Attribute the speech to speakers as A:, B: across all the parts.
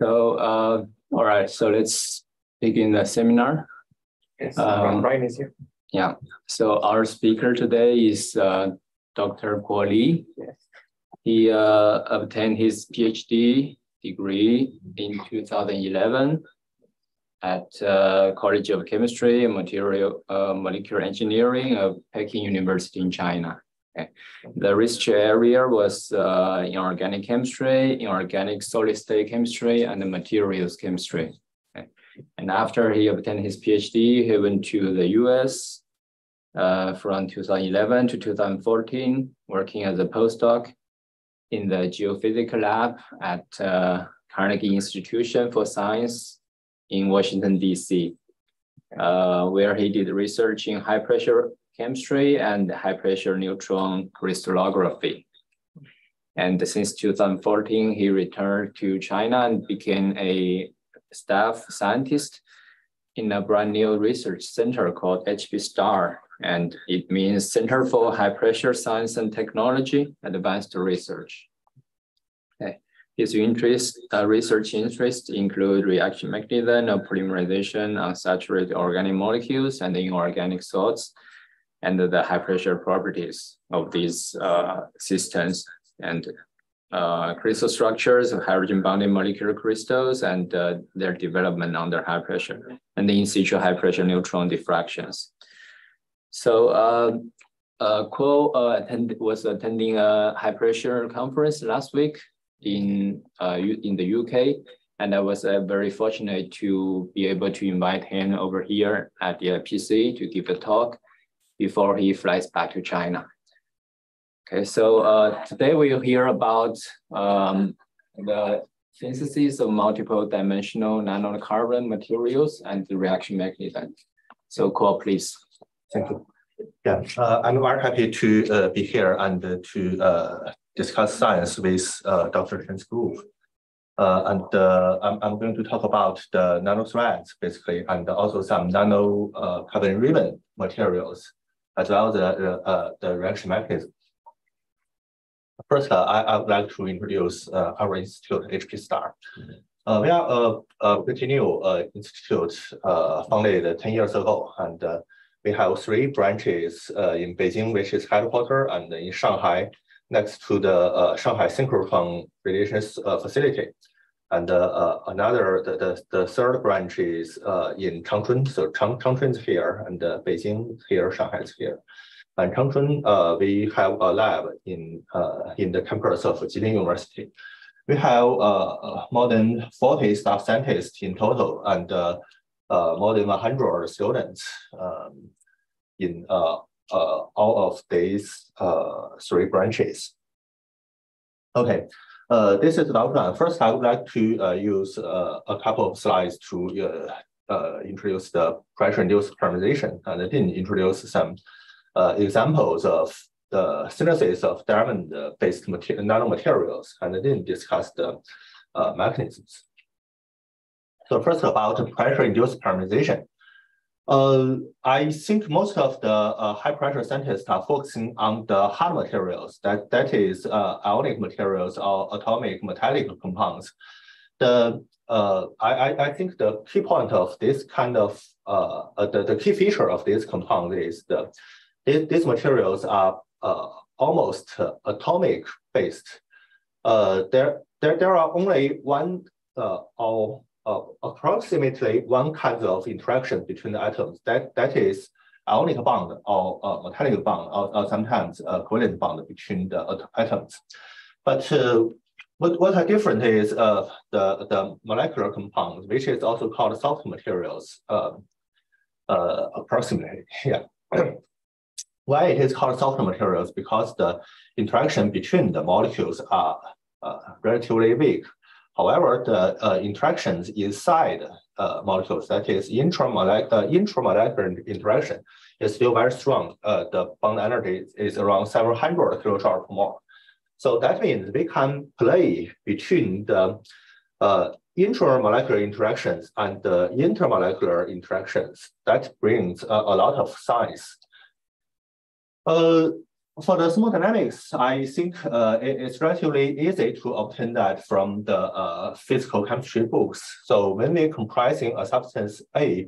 A: So, uh, all right, so let's begin the seminar.
B: Yes,
A: Um,
B: Brian is here.
A: Yeah, so our speaker today is uh, Dr. Kuo Li.
B: Yes.
A: He uh, obtained his PhD degree in 2011 at uh, College of Chemistry and Material uh, Molecular Engineering of Peking University in China. The research area was uh, in organic chemistry, in organic solid state chemistry, and the materials chemistry. And after he obtained his PhD, he went to the US uh, from 2011 to 2014, working as a postdoc in the geophysical lab at uh, Carnegie Institution for Science in Washington, DC, uh, where he did research in high pressure chemistry and high pressure neutron crystallography. And since 2014, he returned to China and became a staff scientist in a brand new research center called HP STAR. And it means Center for High Pressure Science and Technology Advanced Research. Okay. His interest, uh, research interests include reaction mechanism of polymerization on saturated organic molecules and inorganic salts, and the high pressure properties of these uh, systems and uh, crystal structures of hydrogen bonding molecular crystals and uh, their development under high pressure and the in situ high pressure neutron diffractions. So uh, Kuo uh, attend, was attending a high pressure conference last week in, uh, in the UK. And I was uh, very fortunate to be able to invite him over here at the IPC to give a talk before he flies back to China. Okay, so uh, today we'll hear about um, the synthesis of multiple dimensional nanocarbon materials and the reaction mechanism. So Kuo, please.
C: Thank you. Yeah, uh, I'm very happy to uh, be here and uh, to uh, discuss science with uh, Dr. Chen's group. And I'm, I'm going to talk about the nanothreads, basically, and also some nano carbon ribbon materials, as well as the, the reaction mechanism. First, I, I would like to introduce our institute, HP STAR. Uh, we are a, a pretty new uh, institute uh, founded 10 years ago, and we have three branches uh, in Beijing, which is headquarters, and in Shanghai, next to the uh, Shanghai synchrotron radiation uh, facility. And uh, uh, another, the, the, the, third branch is uh, in Changchun. So Chang, Changchun is here, and Beijing here, Shanghai is here. And Changchun, we have a lab in, in the campus of Jilin University. We have more than 40 staff scientists in total, and more than 100 students um, in uh, all of these uh, three branches. Okay, uh, this is outline. First, I would like to uh, use uh, a couple of slides to uh, uh, introduce the pressure-induced carbonization and then introduce some examples of the synthesis of diamond-based nanomaterials and then discuss the mechanisms. So first about pressure-induced carbonization. Uh, I think most of the uh, high pressure scientists are focusing on the hard materials, that, that is uh, ionic materials or atomic metallic compounds. The, uh, I, I think the key point of this kind of, uh, uh, the, the key feature of this compound is the, these, these materials are almost atomic based. there, there, there are only one or uh, approximately one kind of interaction between the atoms. That that is ionic bond or uh, metallic bond or, or sometimes a covalent bond between the atoms. But uh, what what are different is uh, the the molecular compounds, which is also called soft materials. Uh, uh, approximately, yeah. Why it is called soft materials? Because the interaction between the molecules are uh, relatively weak However, the uh, interactions inside uh, molecules, that is intramolecular, uh, intramolecular interaction, is still very strong. Uh, the bond energy is around several hundred kilojoule per mole. So that means we can play between the uh, intramolecular interactions and the intermolecular interactions. That brings a lot of science. For the thermodynamics, I think uh, it, it's relatively easy to obtain that from the uh, physical chemistry books. So when we're compressing a substance A,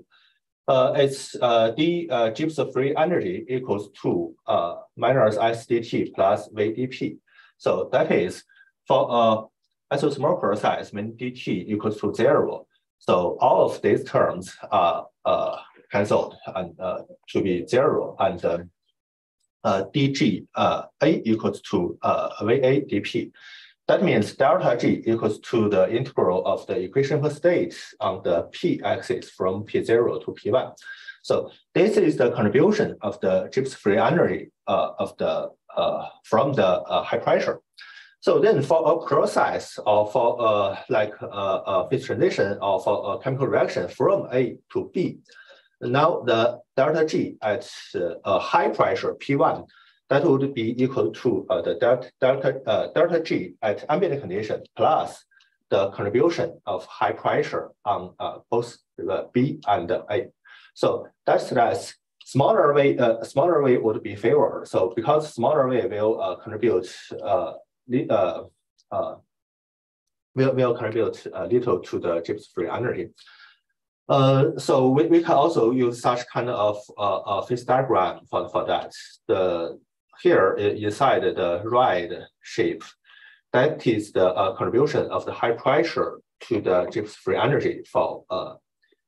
C: uh, its uh, d uh, Gibbs free energy equals to uh, minus SDT plus VDP. So that is for a isosmolar process when dt equals to zero. So all of these terms are cancelled and to be zero and uh, dg uh, a equals to uh, va dp. That means delta g equals to the integral of the equation per state on the p-axis from p0 to p1. So this is the contribution of the Gibbs free energy uh, of the uh, from the uh, high pressure. So then for a process or for uh, like a, a phase transition or for a chemical reaction from A to B, now the delta G at uh, a high pressure P1, that would be equal to uh, the delta, delta, uh, delta G at ambient condition plus the contribution of high pressure on both the B and the A. So that's that smaller way, uh, smaller way would be favored. So because smaller way will uh, contribute uh, uh, uh, will, will contribute uh, little to the Gibbs free energy. Uh, so we, we can also use such kind of uh, uh, phase diagram for, for that. The here inside the right shape, that is the uh, contribution of the high pressure to the Gibbs free energy for uh,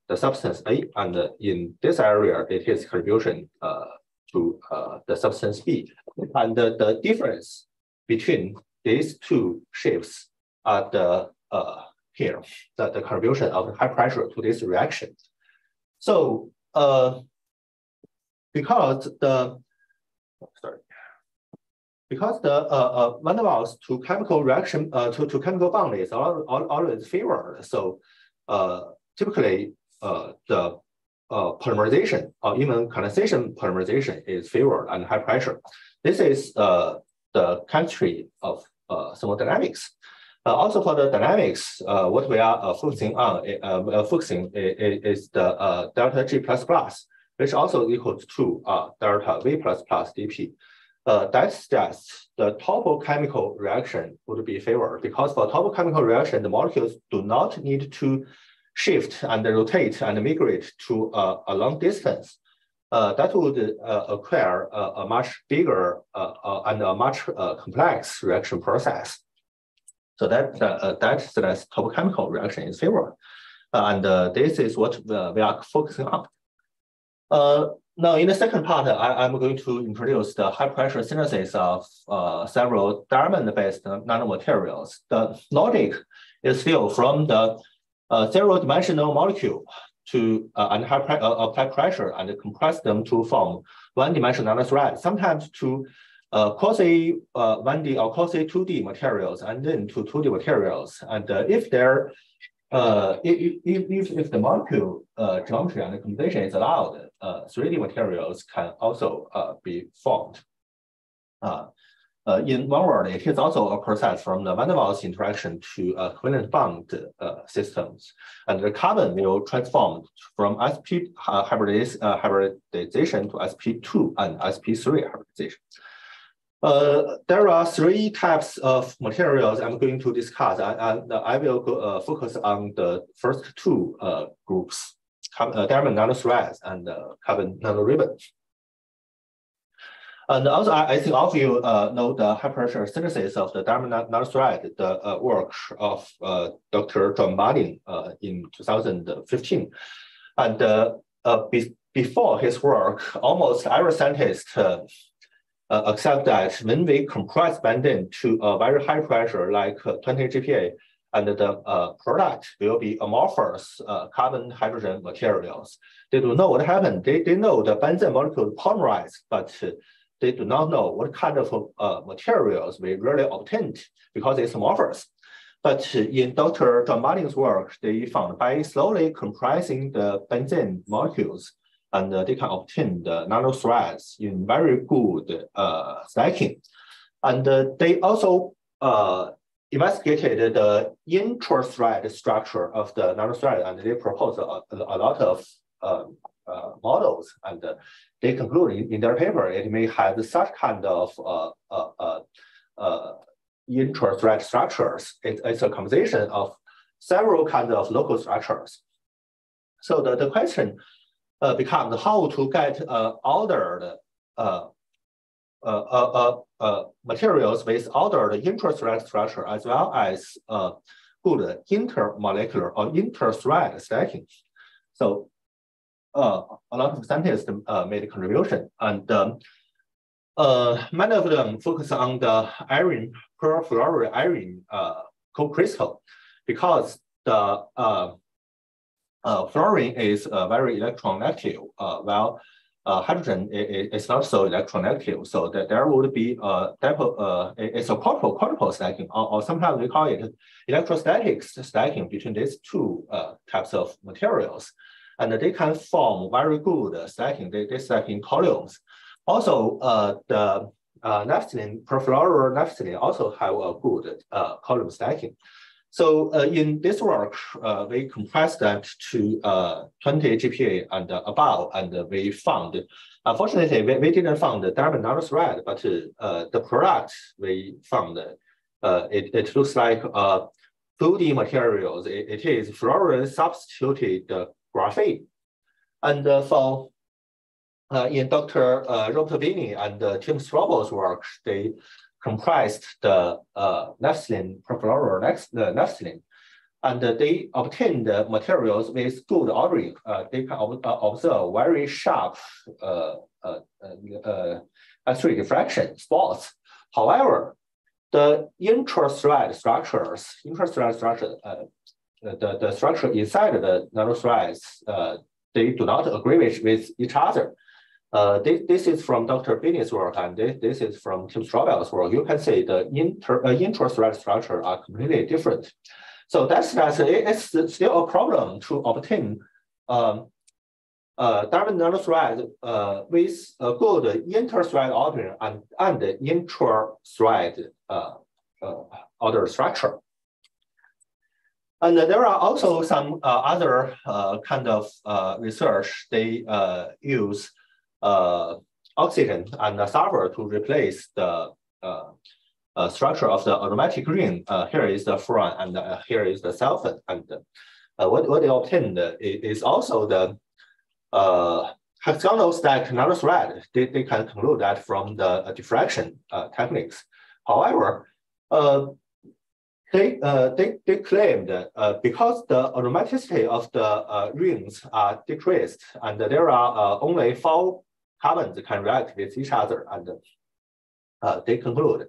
C: the substance A, and in this area, it is contribution uh, to uh, the substance B. And the, the difference between these two shapes are the uh, here, the, the contribution of high pressure to this reaction. So uh, because the, sorry, because the uh, uh, van der Waals to chemical reaction uh, to, to chemical bond is always favored. So uh, typically uh, the uh, polymerization or even condensation polymerization is favored and high pressure. This is uh, the chemistry of uh, thermodynamics. Uh, also for the dynamics, uh, what we are uh, focusing on focusing is, the delta G plus which also equals to delta V plus plus dP. That suggests the topochemical reaction would be favored because for topochemical reaction, the molecules do not need to shift and rotate and migrate to uh, a long distance. Uh, that would uh, acquire a, a, much bigger uh, and a much complex reaction process. So that uh, that suggests topochemical reaction is favored. and this is what we are focusing on. Now, in the second part, I, am going to introduce the high pressure synthesis of uh, several diamond-based nanomaterials. The logic is still from the uh, zero-dimensional molecule to uh, and high pre uh, apply pressure and compress them to form one-dimensional nanothread, sometimes to uh, quasi uh, 1D or quasi 2D materials, and then to 2D materials. And uh, if they're uh, if, if, if the molecule uh, geometry and composition is allowed, uh, 3D materials can also uh, be formed. Uh, uh, in one word, it is also a process from the van der Waals interaction to uh, covalent bond uh, systems. And the carbon will transform from sp uh, uh, hybridization to sp2 and sp3 hybridization. Uh, there are three types of materials I'm going to discuss, and, I will go, uh, focus on the first two uh, groups, uh, diamond nanothreads and uh, carbon nanoribbon. And also, I, I think all of you uh, know the high pressure synthesis of the diamond nanothread, the work of Dr. John uh, in 2015. And be before his work, almost every scientist uh, accept that when we compress benzene to a very high pressure, like uh, 20 GPa, and the uh, product will be amorphous uh, carbon hydrogen materials. They do know what happened. They, they know the benzene molecule polymerize, but they do not know what kind of uh, materials we really obtained because it's amorphous. But in Dr. John Badding's work, they found by slowly compressing the benzene molecules, and uh, they can obtain the nanothreads in very good uh, stacking. And uh, they also uh, investigated the intra-thread structure of the nano nanothread, and they proposed a, a lot of um, uh, models, and uh, they conclude in, in, their paper it may have such kind of uh, uh, uh, uh intra-thread structures. It, it's a composition of several kinds of local structures. So the, the question becomes how to get uh, ordered uh, uh, uh, uh, materials with ordered intra-thread structure as well as uh, good intermolecular or inter-thread stacking. So uh, a lot of scientists uh, made a contribution, and um, uh, many of them focus on the iron perfluoride iron uh, co-crystal because the uh, uh, fluorine is very electronegative, while uh, hydrogen is not so electronegative, so that there would be a uh, it's a quadrupole, stacking, or, or, sometimes we call it electrostatic stacking between these two uh, types of materials. And they can form very good stacking, they, they stack in columns. Also, uh, the uh, naphthalene, also have a good uh, column stacking. So uh, in this work, uh, we compressed that to uh, 20 GPa and above, and we found, unfortunately, we, we didn't find the diamond nanothread, but uh, the product we found, uh, it, it looks like uh, 2D materials. It, it is fluorine substituted graphene. And for in Dr. Uh, Robert Bini and Tim Strobel's work, they comprised the uh, naphthalene perfluoro And they obtained the materials with good ordering. Uh, they can ob uh, observe very sharp uh, uh, uh, X-ray diffraction spots. However, the intra-thread structures, intra-thread structure, the, the structure inside the nanothreads, uh, they do not agree with, with each other. Uh, this, this is from Dr. Bini's work, and this, this is from Tim Strobel's work. You can see the inter, uh, intra-thread structure are completely different. So that's that it's still a problem to obtain um, uh, diamond nanothread uh, with a good inter-thread order and, and intra-thread uh, uh, order structure. And there are also some uh, other uh, kind of research they use oxygen and sulfur to replace the uh, uh, structure of the aromatic ring. Uh, here is the furan and here is the sulfate. And what, what they obtained is also the hexagonal stack nanothread. They, they can conclude that from the diffraction techniques. However, they, uh, they, they claimed that uh, because the aromaticity of the uh, rings are decreased and there are only four carbons can react with each other and uh, they conclude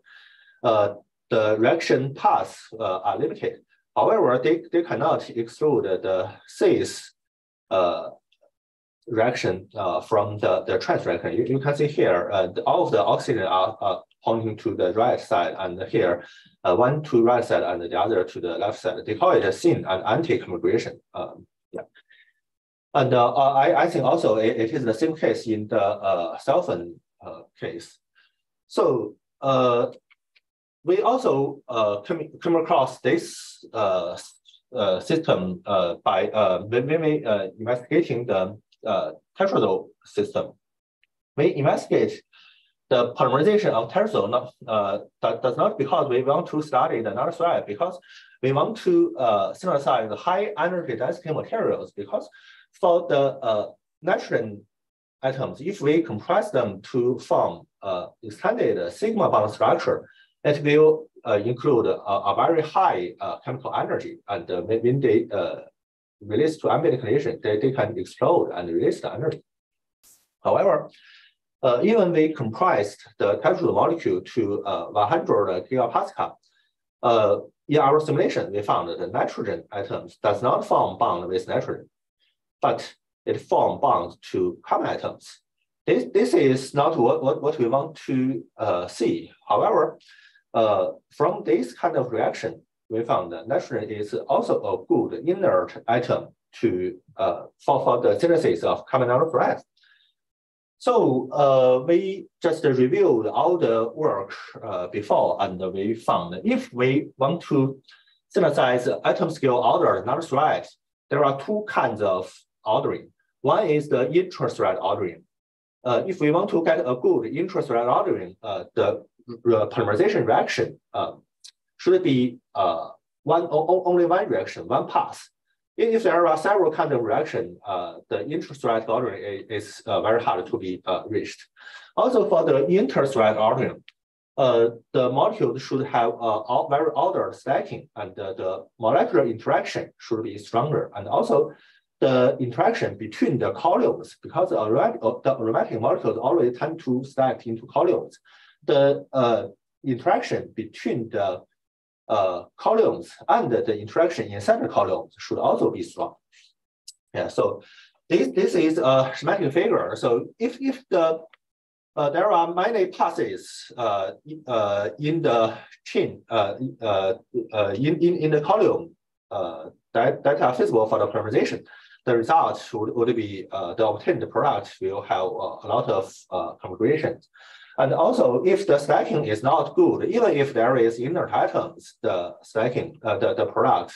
C: uh, the reaction paths uh, are limited. However, they, they cannot exclude the cis uh, reaction uh, from the, the trans reaction. You, you can see here, uh, all of the oxygen are, pointing to the right side, and here, one to right side and the other to the left side. They call it a syn and anti-configuration. Um. And uh, I, I think also it, it is the same case in the uh, sulfan uh, case. So uh, we also uh, come, come across this uh, uh, system uh, by uh, uh, investigating the uh, tetrazole system. We investigate the polymerization of tetrazole not, uh, that does not because we want to study the nanothread, because we want to uh, synthesize the high energy density materials because for the uh, nitrogen atoms, if we compress them to form uh, extended sigma bond structure, it will uh, include a, a, very high uh, chemical energy. And uh, when they uh, release to ambient condition, they, they can explode and release the energy. However, uh, even we compressed the tetrazole molecule to uh, 100 gigapascal, in our simulation, we found that the nitrogen atoms does not form bond with nitrogen but it form bonds to carbon atoms. This, this is not what, what, what we want to uh, see. However, uh, from this kind of reaction, we found that nitrogen is also a good inert atom to uh, for, for the synthesis of carbon nanothread. So uh, we just reviewed all the work uh, before, and we found if we want to synthesize atom scale ordered nanothread, there are two kinds of ordering. One is the intra-thread ordering. Uh, if we want to get a good intra-thread ordering, uh, the polymerization reaction uh, should be uh, one only one reaction, one pass. If there are several kind of reaction, uh, the intra-thread ordering is, very hard to be reached. Also for the inter-thread ordering, uh, the molecules should have a very ordered stacking and the molecular interaction should be stronger. And also the interaction between the columns, because uh, the aromatic molecules always tend to stack into columns. The uh, interaction between the uh, columns and the interaction inside the columns should also be strong. Yeah, so this, this is a schematic figure. So if, if the uh, there are many passes uh, uh, in the chain, uh, uh, in, in, in the column that, that are feasible for the polymerization. The result would, would be the obtained product will have a lot of configurations. And also, if the stacking is not good, even if there is inert atoms, the stacking, the, the product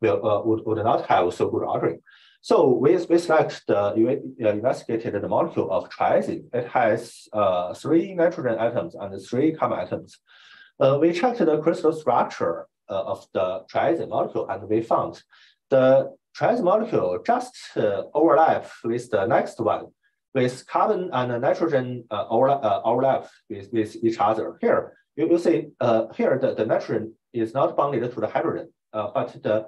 C: will, would, would not have so good ordering. So we, we select the uh, investigated the molecule of triazine. It has uh, three nitrogen atoms and three carbon atoms. Uh, we checked the crystal structure uh, of the triazine molecule and we found the trans molecule just uh, overlap with the next one with carbon and nitrogen uh, overlap, overlap with, with each other. Here, you, you see uh, here the, the nitrogen is not bonded to the hydrogen, uh, but the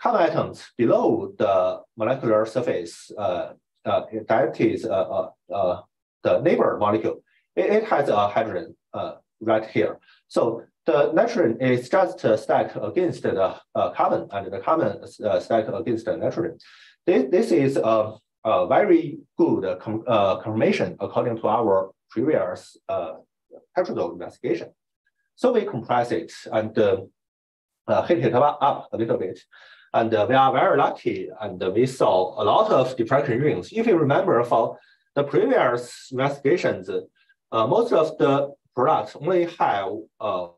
C: carbon atoms below the molecular surface uh, uh, that is uh, uh, uh, the neighbor molecule. It, it has a hydrogen uh, right here. So the nitrogen is just stacked against the carbon and the carbon uh, stacked against the nitrogen. This, this is a, a very good confirmation according to our previous uh, investigation. So we compress it and heat it up a little bit. And uh, we are very lucky and we saw a lot of diffraction rings. If you remember for the previous investigations, uh, most of the products only have uh,